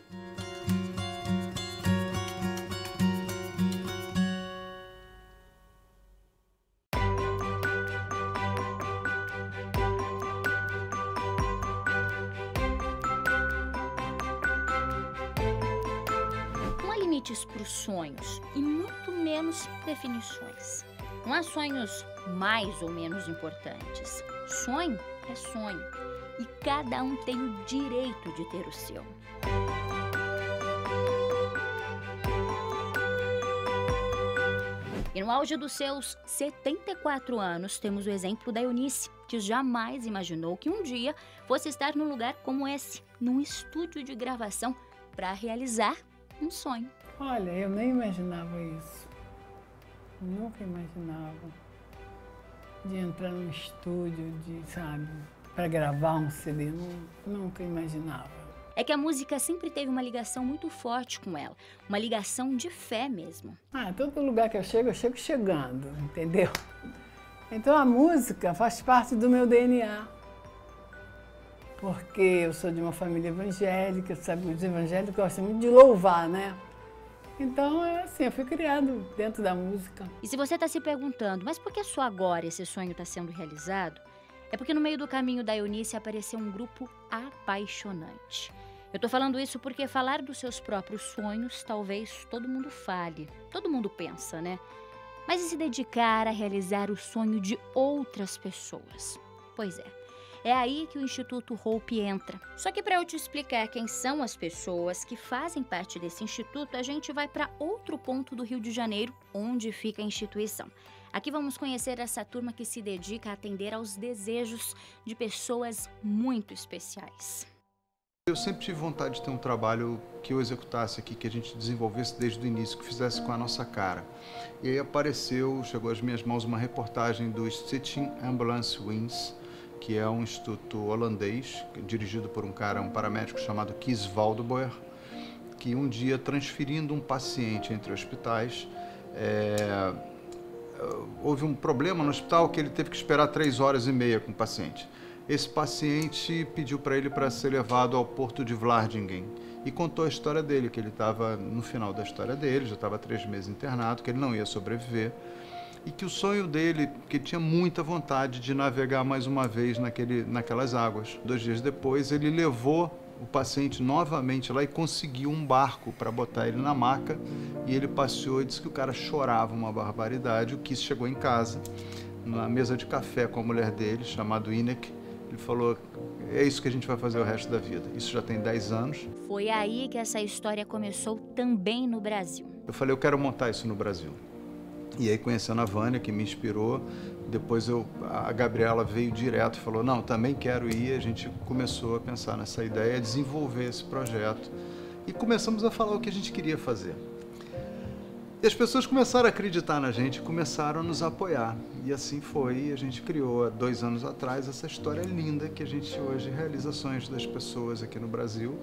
limites para os sonhos e muito menos definições. Não há sonhos mais ou menos importantes. Sonho é sonho e cada um tem o direito de ter o seu. E no auge dos seus 74 anos, temos o exemplo da Eunice, que jamais imaginou que um dia fosse estar num lugar como esse, num estúdio de gravação, para realizar um sonho. Olha, eu nem imaginava isso. Nunca imaginava de entrar num estúdio, de, sabe, para gravar um CD. Nunca imaginava é que a música sempre teve uma ligação muito forte com ela, uma ligação de fé mesmo. Ah, todo lugar que eu chego, eu chego chegando, entendeu? Então a música faz parte do meu DNA. Porque eu sou de uma família evangélica, sabe? Os evangélicos gostam muito de louvar, né? Então, é assim, eu fui criado dentro da música. E se você está se perguntando, mas por que só agora esse sonho está sendo realizado? É porque no meio do caminho da Eunice apareceu um grupo apaixonante. Eu tô falando isso porque falar dos seus próprios sonhos talvez todo mundo fale, todo mundo pensa, né? Mas e se dedicar a realizar o sonho de outras pessoas? Pois é. É aí que o Instituto Hope entra. Só que para eu te explicar quem são as pessoas que fazem parte desse instituto, a gente vai para outro ponto do Rio de Janeiro, onde fica a instituição. Aqui vamos conhecer essa turma que se dedica a atender aos desejos de pessoas muito especiais. Eu sempre tive vontade de ter um trabalho que eu executasse aqui, que a gente desenvolvesse desde o início, que fizesse com a nossa cara. E aí apareceu, chegou às minhas mãos uma reportagem do Stichting Ambulance Wings, que é um instituto holandês, dirigido por um cara, um paramédico chamado Kies Waldeboer, que um dia, transferindo um paciente entre hospitais, é, houve um problema no hospital que ele teve que esperar três horas e meia com o paciente esse paciente pediu para ele para ser levado ao porto de Vlardingen e contou a história dele, que ele estava no final da história dele, já estava três meses internado, que ele não ia sobreviver e que o sonho dele, que tinha muita vontade de navegar mais uma vez naquele, naquelas águas. Dois dias depois, ele levou o paciente novamente lá e conseguiu um barco para botar ele na maca e ele passeou e disse que o cara chorava uma barbaridade. O Kiss chegou em casa, na mesa de café com a mulher dele, chamado Inek, ele falou: é isso que a gente vai fazer o resto da vida. Isso já tem 10 anos. Foi aí que essa história começou também no Brasil. Eu falei: eu quero montar isso no Brasil. E aí, conhecendo a Vânia, que me inspirou, depois eu, a Gabriela veio direto e falou: não, também quero ir. A gente começou a pensar nessa ideia, desenvolver esse projeto. E começamos a falar o que a gente queria fazer. E as pessoas começaram a acreditar na gente, começaram a nos apoiar. E assim foi, a gente criou há dois anos atrás essa história linda que a gente hoje realiza sonhos das pessoas aqui no Brasil,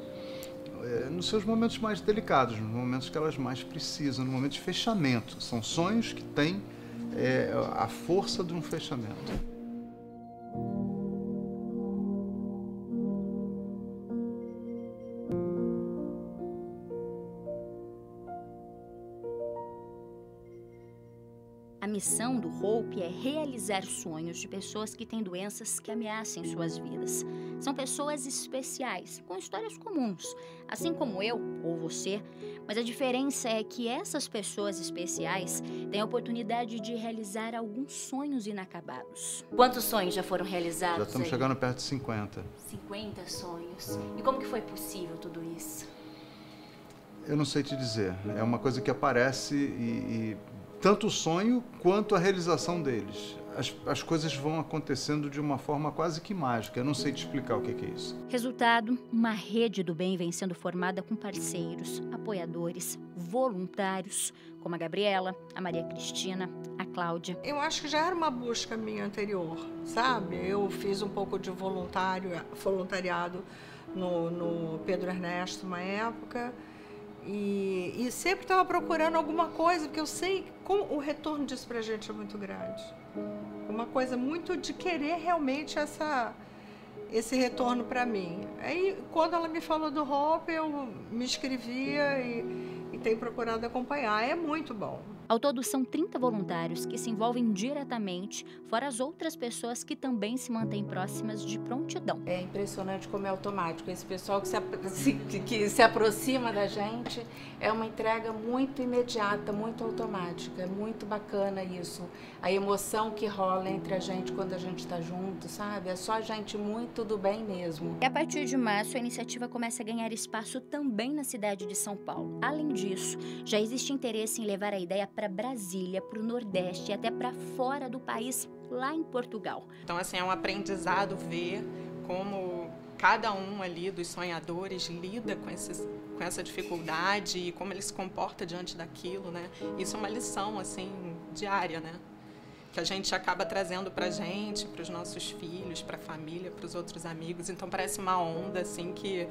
é, nos seus momentos mais delicados, nos momentos que elas mais precisam, no momento de fechamento. São sonhos que têm é, a força de um fechamento. Missão do Hope é realizar sonhos de pessoas que têm doenças que ameacem suas vidas. São pessoas especiais, com histórias comuns, assim como eu ou você, mas a diferença é que essas pessoas especiais têm a oportunidade de realizar alguns sonhos inacabados. Quantos sonhos já foram realizados? Já estamos aí? chegando perto de 50. 50 sonhos. E como que foi possível tudo isso? Eu não sei te dizer. É uma coisa que aparece e, e tanto o sonho quanto a realização deles. As, as, coisas vão acontecendo de uma forma quase que mágica. Eu não sei te explicar o que, que é isso. Resultado: uma rede do bem vem sendo formada com parceiros, apoiadores, voluntários, como a Gabriela, a Maria Cristina, a Cláudia. Eu acho que já era uma busca minha anterior, sabe? Eu fiz um pouco de voluntário, voluntariado no, no Pedro Ernesto, uma época. E, e sempre estava procurando alguma coisa, porque eu sei como o retorno disso para a gente é muito grande. Uma coisa muito de querer realmente essa, esse retorno para mim. Aí, quando ela me falou do Hope, eu me inscrevia e, e tem procurado acompanhar. É muito bom. Ao todo, são 30 voluntários que se envolvem diretamente, fora as outras pessoas que também se mantêm próximas de prontidão. É impressionante como é automático. Esse pessoal que se, que se aproxima da gente é uma entrega muito imediata, muito automática. É muito bacana isso. A emoção que rola entre a gente quando a gente está junto, sabe? É só gente muito do bem mesmo. E a partir de março, a iniciativa começa a ganhar espaço também na cidade de São Paulo. Além disso, já existe interesse em levar a ideia para Brasília, para o Nordeste até para fora do país, lá em Portugal. Então, assim, é um aprendizado ver como cada um ali dos sonhadores lida com, esses, com essa dificuldade e como ele se comporta diante daquilo, né? Isso é uma lição, assim, diária, né? Que a gente acaba trazendo para gente, para os nossos filhos, para a família, para os outros amigos. Então, parece uma onda, assim, que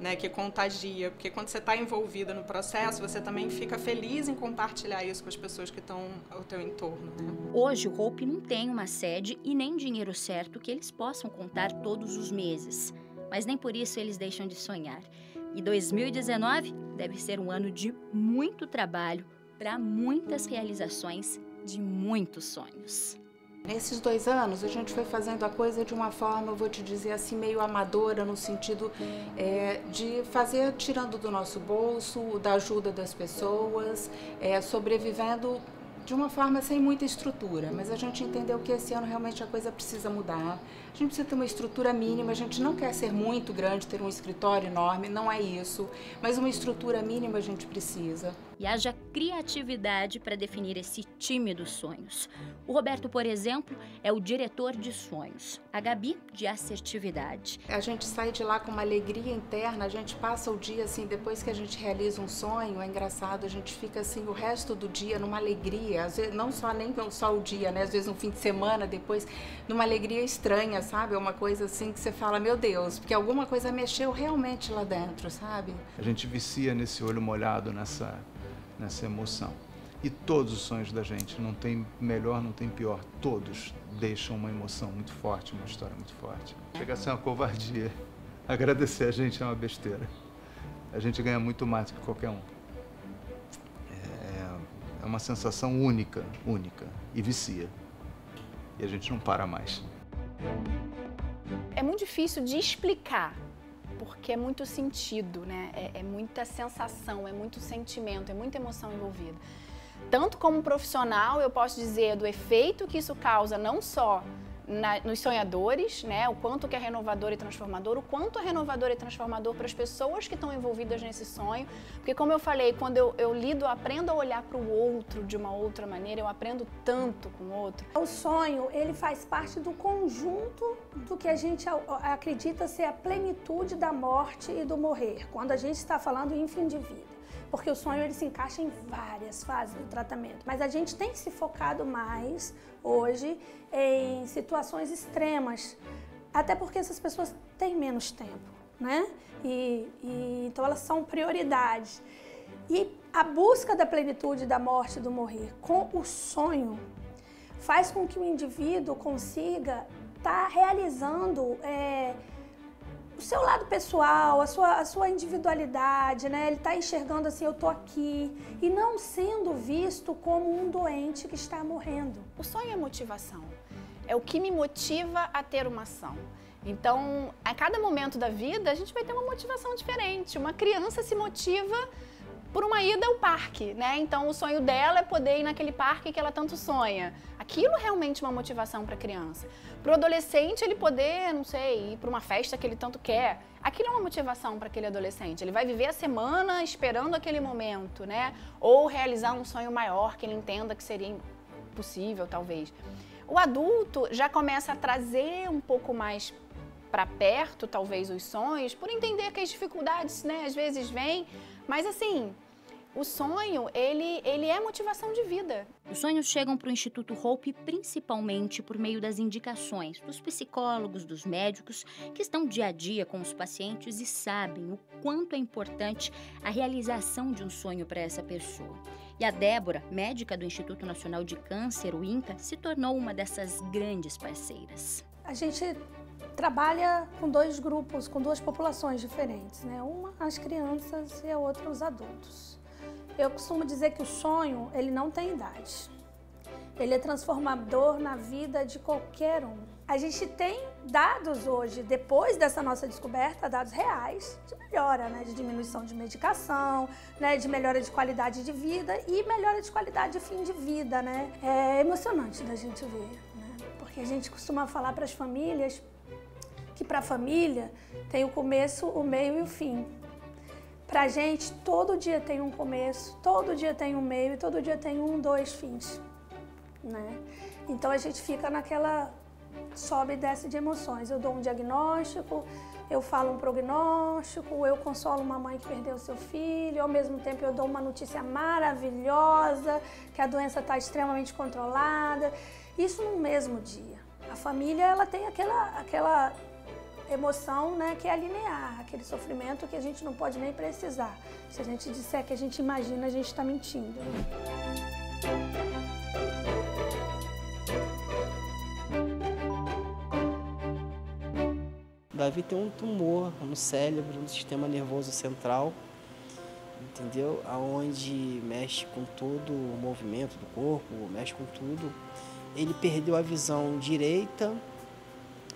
né, que contagia, porque quando você está envolvida no processo, você também fica feliz em compartilhar isso com as pessoas que estão ao teu entorno. Né? Hoje o Hope não tem uma sede e nem dinheiro certo que eles possam contar todos os meses, mas nem por isso eles deixam de sonhar. E 2019 deve ser um ano de muito trabalho para muitas realizações de muitos sonhos. Nesses dois anos, a gente foi fazendo a coisa de uma forma, eu vou te dizer assim, meio amadora, no sentido é, de fazer tirando do nosso bolso, da ajuda das pessoas, é, sobrevivendo de uma forma sem muita estrutura, mas a gente entendeu que esse ano realmente a coisa precisa mudar. A gente precisa ter uma estrutura mínima, a gente não quer ser muito grande, ter um escritório enorme, não é isso, mas uma estrutura mínima a gente precisa e haja criatividade para definir esse time dos sonhos. O Roberto, por exemplo, é o diretor de sonhos, a Gabi, de assertividade. A gente sai de lá com uma alegria interna, a gente passa o dia assim, depois que a gente realiza um sonho, é engraçado, a gente fica assim o resto do dia numa alegria, às vezes não só nem só o dia, né? Às vezes um fim de semana depois, numa alegria estranha, sabe? É uma coisa assim que você fala, meu Deus, porque alguma coisa mexeu realmente lá dentro, sabe? A gente vicia nesse olho molhado, nessa nessa emoção. E todos os sonhos da gente, não tem melhor, não tem pior, todos deixam uma emoção muito forte, uma história muito forte. Chega a ser uma covardia. Agradecer a gente é uma besteira. A gente ganha muito mais do que qualquer um. É, é uma sensação única, única, e vicia. E a gente não para mais. É muito difícil de explicar porque é muito sentido, né? É, é, muita sensação, é muito sentimento, é muita emoção envolvida. Tanto como profissional, eu posso dizer do efeito que isso causa, não só na, nos sonhadores, né? O quanto que é renovador e transformador, o quanto é renovador e transformador para as pessoas que estão envolvidas nesse sonho. Porque como eu falei, quando eu, eu lido, aprendo a olhar para o outro de uma outra maneira, eu aprendo tanto com o outro. O sonho, ele faz parte do conjunto do que a gente acredita ser a plenitude da morte e do morrer, quando a gente está falando em fim de vida porque o sonho ele se encaixa em várias fases do tratamento. Mas a gente tem se focado mais hoje em situações extremas, até porque essas pessoas têm menos tempo, né? E, e então elas são prioridades. E a busca da plenitude da morte do morrer com o sonho faz com que o indivíduo consiga estar tá realizando é, o seu lado pessoal, a sua, a sua individualidade, né? Ele está enxergando assim, eu tô aqui e não sendo visto como um doente que está morrendo. O sonho é motivação. É o que me motiva a ter uma ação. Então, a cada momento da vida, a gente vai ter uma motivação diferente. Uma criança se motiva por uma ida ao parque, né? Então o sonho dela é poder ir naquele parque que ela tanto sonha. Aquilo é realmente uma motivação para a criança. Para o adolescente, ele poder, não sei, ir para uma festa que ele tanto quer. Aquilo é uma motivação para aquele adolescente. Ele vai viver a semana esperando aquele momento, né? Ou realizar um sonho maior que ele entenda que seria possível, talvez. O adulto já começa a trazer um pouco mais para perto, talvez, os sonhos, por entender que as dificuldades, né, às vezes vêm, mas assim, o sonho, ele, ele é motivação de vida. Os sonhos chegam para o Instituto Hope principalmente por meio das indicações dos psicólogos, dos médicos que estão dia a dia com os pacientes e sabem o quanto é importante a realização de um sonho para essa pessoa. E a Débora, médica do Instituto Nacional de Câncer, o INCA, se tornou uma dessas grandes parceiras. A gente trabalha com dois grupos, com duas populações diferentes, né? Uma as crianças e a outra os adultos. Eu costumo dizer que o sonho, ele não tem idade. Ele é transformador na vida de qualquer um. A gente tem dados hoje, depois dessa nossa descoberta, dados reais de melhora, né? de diminuição de medicação, né? de melhora de qualidade de vida e melhora de qualidade de fim de vida. Né? É emocionante da gente ver, né? porque a gente costuma falar para as famílias que para a família tem o começo, o meio e o fim. Para a gente, todo dia tem um começo, todo dia tem um meio e todo dia tem um, dois fins. Né? Então a gente fica naquela sobe e desce de emoções. Eu dou um diagnóstico, eu falo um prognóstico, eu consolo uma mãe que perdeu seu filho, ao mesmo tempo eu dou uma notícia maravilhosa, que a doença está extremamente controlada. Isso no mesmo dia. A família ela tem aquela, aquela emoção né, que é linear, aquele sofrimento que a gente não pode nem precisar. Se a gente disser que a gente imagina, a gente está mentindo. Davi tem um tumor no cérebro, no sistema nervoso central, entendeu? Aonde mexe com todo o movimento do corpo, mexe com tudo. Ele perdeu a visão direita,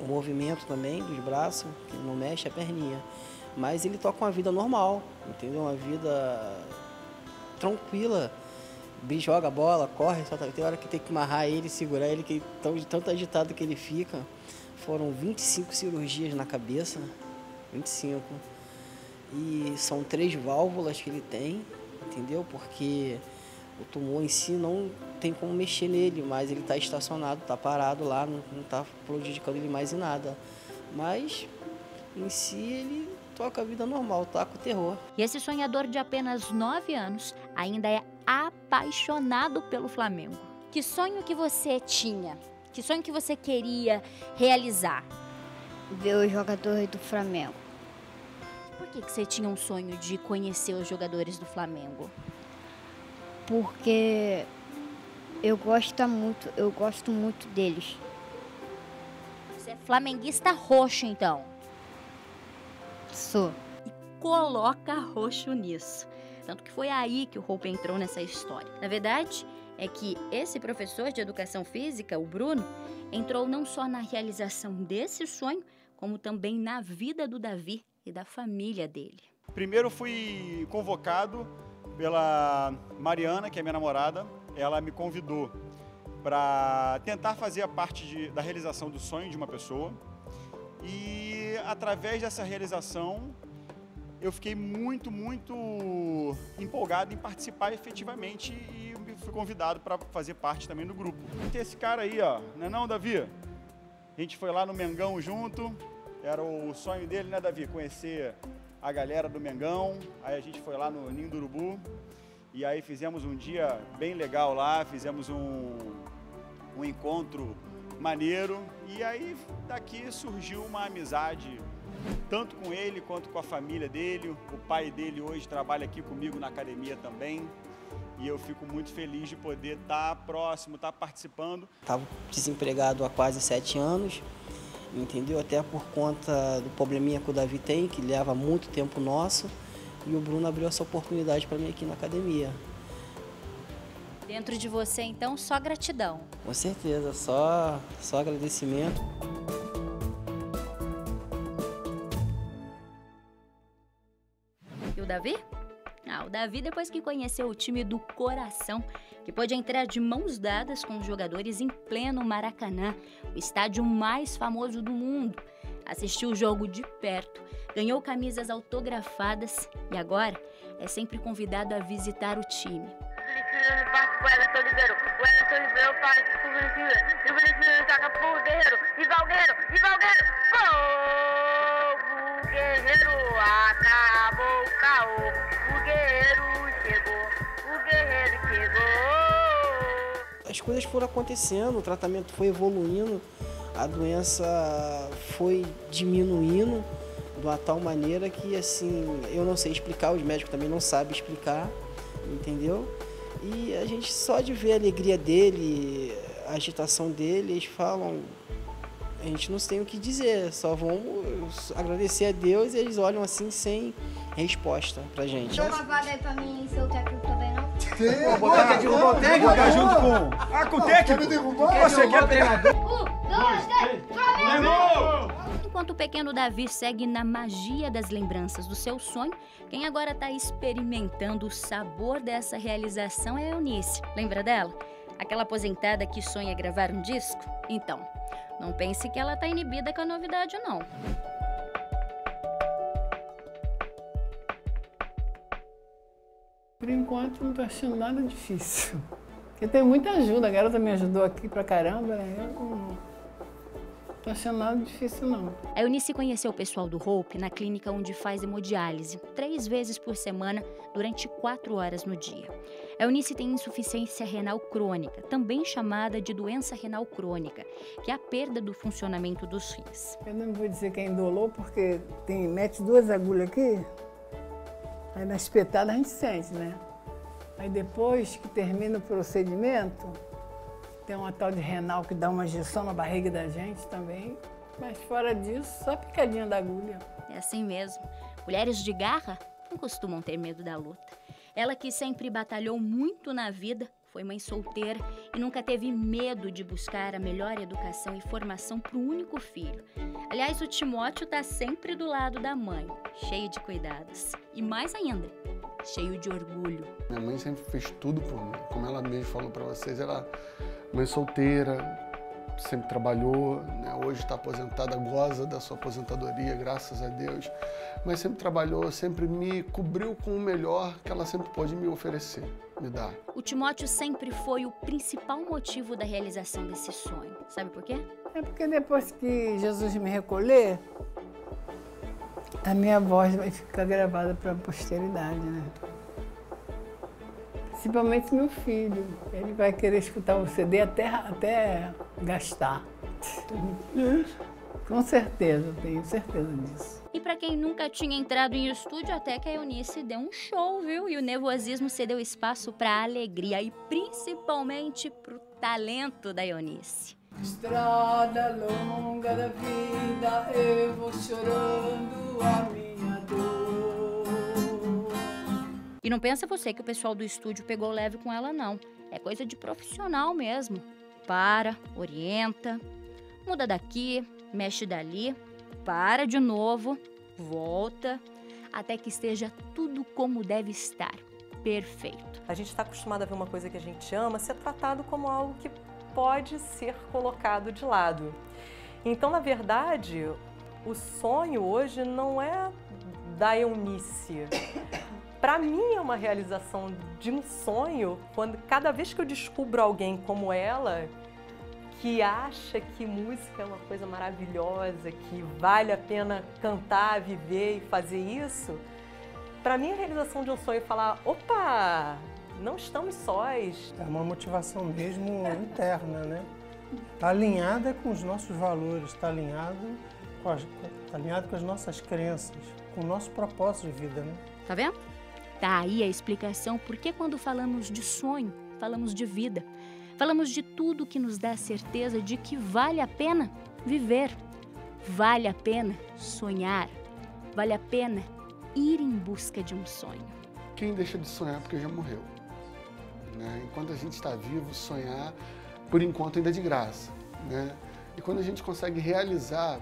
o movimento também dos braços, que não mexe a perninha. Mas ele toca uma vida normal, entendeu? Uma vida tranquila. Joga bola, corre, tá, tem hora que tem que amarrar ele, segurar ele, que tão, tanto agitado que ele fica. Foram 25 cirurgias na cabeça, 25. E são três válvulas que ele tem, entendeu? Porque o tumor em si não tem como mexer nele, mas ele está estacionado, está parado lá, não está prejudicando ele mais em nada. Mas em si ele toca a vida normal, toca o terror. E esse sonhador de apenas 9 anos ainda é apaixonado pelo Flamengo. Que sonho que você tinha? Que sonho que você queria realizar? Ver os jogadores do Flamengo. Por que, que você tinha um sonho de conhecer os jogadores do Flamengo? Porque eu gosto muito, eu gosto muito deles. Você é flamenguista roxo, então? Sou. E coloca roxo nisso. Tanto que foi aí que o Hope entrou nessa história. Na verdade, é que esse professor de educação física, o Bruno, entrou não só na realização desse sonho, como também na vida do Davi e da família dele. Primeiro fui convocado pela Mariana, que é minha namorada. Ela me convidou para tentar fazer a parte de, da realização do sonho de uma pessoa. E através dessa realização, eu fiquei muito, muito empolgado em participar efetivamente e fui convidado para fazer parte também do grupo. Tem esse cara aí, ó, não é não, Davi? A gente foi lá no Mengão junto, era o sonho dele, né, Davi? Conhecer a galera do Mengão. Aí a gente foi lá no Ninho do Urubu e aí fizemos um dia bem legal lá, fizemos um, um encontro maneiro e aí daqui surgiu uma amizade tanto com ele quanto com a família dele. O pai dele hoje trabalha aqui comigo na academia também. E eu fico muito feliz de poder estar próximo, estar participando. Estava desempregado há quase sete anos entendeu? Até por conta do probleminha que o Davi tem, que leva muito tempo nosso, e o Bruno abriu essa oportunidade para mim aqui na academia. Dentro de você, então, só gratidão. Com certeza, só, só agradecimento. Davi, depois que conheceu o time do coração, que pode entrar de mãos dadas com os jogadores em pleno Maracanã, o estádio mais famoso do mundo, assistiu o jogo de perto, ganhou camisas autografadas e agora é sempre convidado a visitar o time. Guerreiro acabou o caô, o guerreiro chegou, o guerreiro chegou. As coisas foram acontecendo, o tratamento foi evoluindo, a doença foi diminuindo de uma tal maneira que assim, eu não sei explicar, os médicos também não sabem explicar, entendeu? E a gente só de ver a alegria dele, a agitação dele, eles falam, a gente não tem o que dizer, só vamos agradecer a Deus e eles olham assim sem resposta pra gente. Dá uma vaga aí pra mim ser o técnico Pô, botar, derrubar o técnico, junto com... Ah, com o técnico? Você quer treinador? Enquanto o pequeno Davi segue na magia das lembranças do seu sonho, quem agora está experimentando o sabor dessa realização é a Eunice. Lembra dela? Aquela aposentada que sonha gravar um disco? Então, não pense que ela está inibida com a novidade, não. Por enquanto não tô achando nada difícil. Porque tem muita ajuda, a garota me ajudou aqui pra caramba, né? Eu não tô achando nada difícil não. A Eunice conheceu o pessoal do Hope na clínica onde faz hemodiálise, três vezes por semana, durante quatro horas no dia. Eunice tem insuficiência renal crônica, também chamada de doença renal crônica, que é a perda do funcionamento dos rins. Eu não vou dizer que é indolor, porque tem, mete duas agulhas aqui, aí na espetada a gente sente, né? Aí depois que termina o procedimento, tem uma tal de renal que dá uma injeção na barriga da gente também. Mas fora disso, só picadinha da agulha. É assim mesmo. Mulheres de garra não costumam ter medo da luta. Ela que sempre batalhou muito na vida, foi mãe solteira e nunca teve medo de buscar a melhor educação e formação para o único filho. Aliás, o Timóteo está sempre do lado da mãe, cheio de cuidados. E mais ainda, cheio de orgulho. Minha mãe sempre fez tudo por mim. Como ela mesmo falou para vocês, ela é mãe solteira, sempre trabalhou, né? hoje está aposentada, goza da sua aposentadoria, graças a Deus, mas sempre trabalhou, sempre me cobriu com o melhor que ela sempre pôde me oferecer, me dar. O Timóteo sempre foi o principal motivo da realização desse sonho. Sabe por quê? É porque depois que Jesus me recolher, a minha voz vai ficar gravada para a posteridade, né? Principalmente meu filho. Ele vai querer escutar o CD até, até gastar. Com certeza, tenho certeza disso. E para quem nunca tinha entrado em estúdio, até que a Eunice deu um show, viu? E o nervosismo cedeu espaço para alegria e principalmente para o talento da Eunice. Estrada longa da vida, eu vou chorando a minha dor. E não pensa você que o pessoal do estúdio pegou leve com ela, não. É coisa de profissional mesmo. Para, orienta, muda daqui, mexe dali, para de novo, volta, até que esteja tudo como deve estar. Perfeito. A gente está acostumado a ver uma coisa que a gente ama ser tratado como algo que pode ser colocado de lado. Então, na verdade, o sonho hoje não é da Eunice. Para mim é uma realização de um sonho quando cada vez que eu descubro alguém como ela que acha que música é uma coisa maravilhosa, que vale a pena cantar, viver e fazer isso, para mim a realização de um sonho é falar, opa, não estamos sós. É uma motivação mesmo interna, né? Está alinhada com os nossos valores, está alinhado com as, tá alinhado com as nossas crenças, com o nosso propósito de vida, né? Tá vendo? Tá aí a explicação por que quando falamos de sonho, falamos de vida. Falamos de tudo que nos dá certeza de que vale a pena viver, vale a pena sonhar, vale a pena ir em busca de um sonho. Quem deixa de sonhar porque já morreu. Né? Enquanto a gente está vivo, sonhar, por enquanto, ainda é de graça. Né? E quando a gente consegue realizar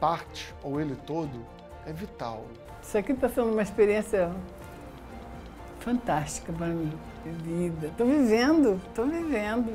parte ou ele todo, é vital. Isso aqui está sendo uma experiência fantástica para mim, vida. Estou vivendo, estou vivendo.